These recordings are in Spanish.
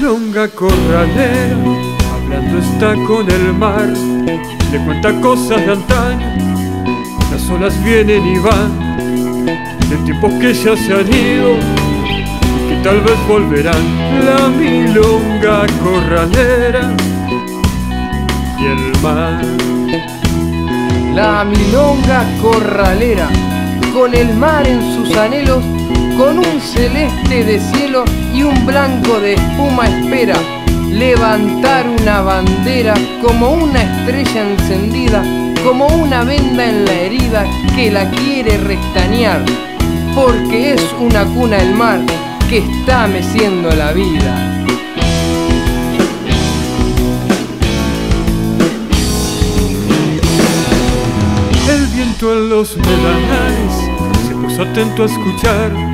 milonga corralera, hablando está con el mar, le cuenta cosas de antaño, las olas vienen y van, de tiempos que ya se han ido que tal vez volverán. La milonga corralera y el mar. La milonga corralera, con el mar en sus anhelos, con un celeste de cielo y un blanco de espuma espera levantar una bandera como una estrella encendida, como una venda en la herida que la quiere restañar, porque es una cuna el mar que está meciendo la vida. El viento en los medalares se puso atento a escuchar,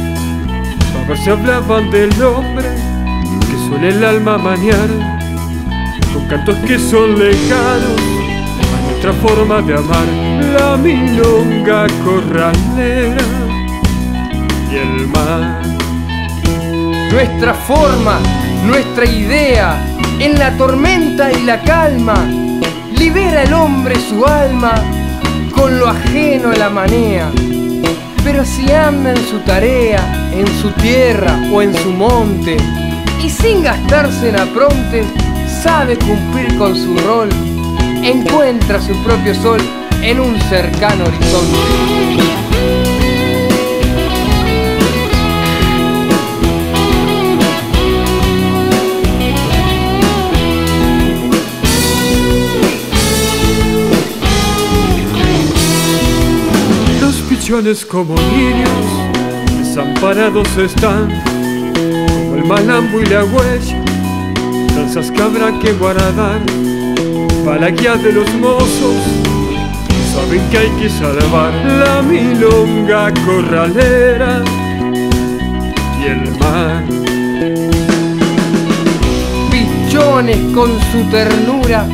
si hablaban del hombre que suele el alma mañar, con cantos que son lejanos a nuestra forma de amar, la milonga corralera y el mar. Nuestra forma, nuestra idea, en la tormenta y la calma, libera el hombre su alma con lo ajeno a la manea. Pero si anda en su tarea, en su tierra o en su monte, y sin gastarse en apronte, sabe cumplir con su rol, encuentra su propio sol en un cercano horizonte. Los pichones como niños desamparados están, como el malambo y la huella, danzas que que guardar para guía de los mozos. Saben que hay que salvar la milonga corralera y el mar. pichones con su ternura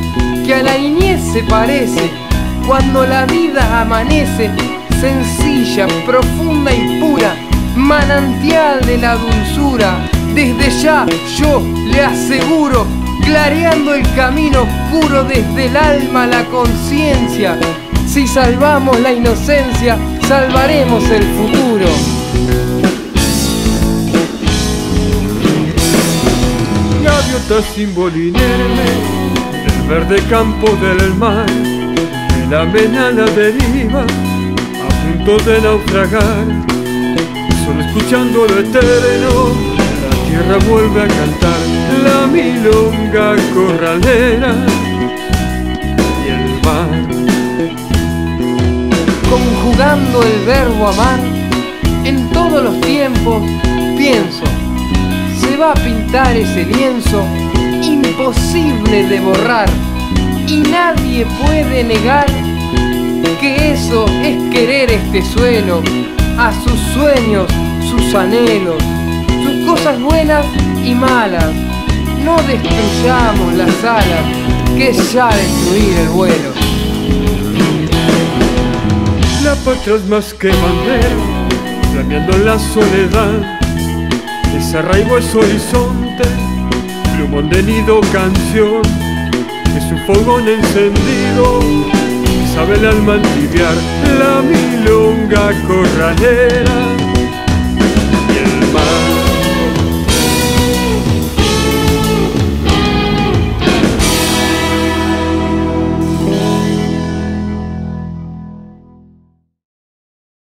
que a la niñez se parece cuando la vida amanece sencilla, profunda y pura manantial de la dulzura. Desde ya yo le aseguro clareando el camino oscuro desde el alma a la conciencia si salvamos la inocencia salvaremos el futuro. Gaviotas sin el verde campo del mar, de la mena a la deriva, a punto de naufragar, escuchando lo eterno, la tierra vuelve a cantar la milonga corralera y el mar. conjugando el verbo amar en todos los tiempos pienso se va a pintar ese lienzo imposible de borrar y nadie puede negar que eso es querer este suelo a sus sueños, sus anhelos, sus cosas buenas y malas. No destruyamos las alas, que es ya destruir el vuelo. La patria es más que bandera, flameando la soledad. Ese arraigo es horizonte, plumón de nido canción. Es un fogón encendido, sabe el alma. La milonga corralera